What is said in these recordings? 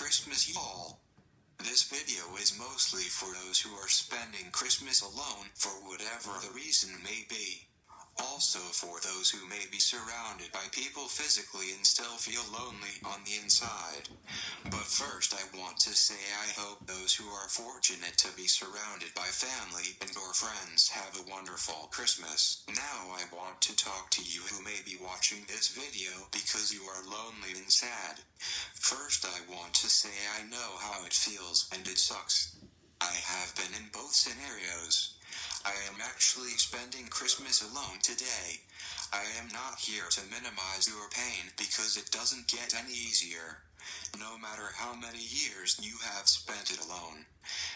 Christmas y'all. This video is mostly for those who are spending Christmas alone for whatever the reason may be. Also for those who may be surrounded by people physically and still feel lonely on the inside. But first I want to say I hope those who are fortunate to be surrounded by family and or friends have a wonderful Christmas. Now I want to talk to you who may be watching this video because you are lonely and sad. First I want to say I know how it feels and it sucks. I have been in both scenarios. I am actually spending Christmas alone today. I am not here to minimize your pain because it doesn't get any easier, no matter how many years you have spent it alone.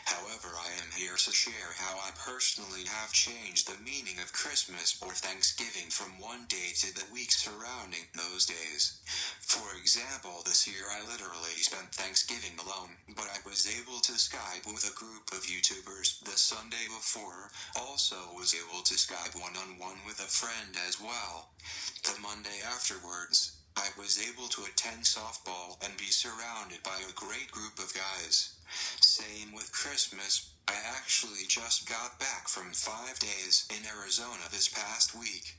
However, I am here to share how I personally have changed the meaning of Christmas or Thanksgiving from one day to the week surrounding those days. For example, this year I literally spent Thanksgiving alone, but I was able to Skype with a group of YouTubers the Sunday before, also was able to Skype one on one with a friend as well. The Monday afterwards, I was able to attend softball and be surrounded by a great group of guys. Same with Christmas. I actually just got back from five days in Arizona this past week.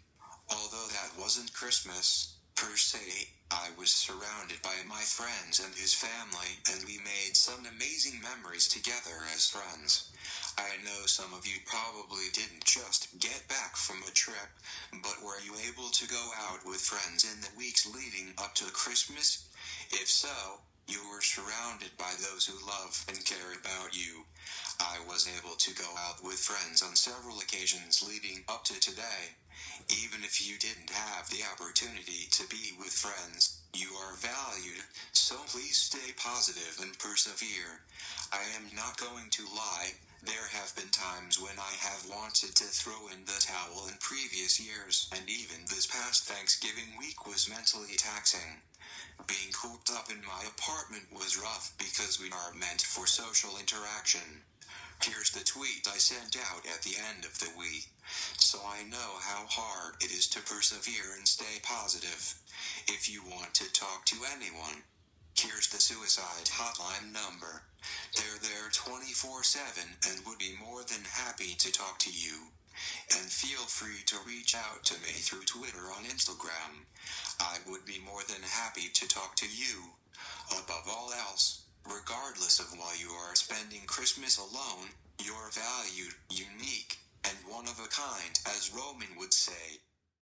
Although that wasn't Christmas, per se, I was surrounded by my friends and his family, and we made some amazing memories together as friends. I know some of you probably didn't just get back from a trip, but were you able to go out with friends in the weeks leading up to Christmas? If so, you were surrounded by those who love and care about you. I was able to go out with friends on several occasions leading up to today. Even if you didn't have the opportunity to be with friends, you are valued, so please stay positive and persevere. I am not going to lie, there have been times when I have wanted to throw in the towel in previous years, and even this past Thanksgiving week was mentally taxing. Being cooped up in my apartment was rough because we are meant for social interaction. Here's the tweet I sent out at the end of the week, so I know how hard it is to persevere and stay positive. If you want to talk to anyone, here's the suicide hotline number. They're there 24 7 and would be more than happy to talk to you. And feel free to reach out to me through Twitter on Instagram. I would be more than happy to talk to you. Above all else, regardless of why you are spending Christmas alone, you're valued, unique, and one of a kind, as Roman would say.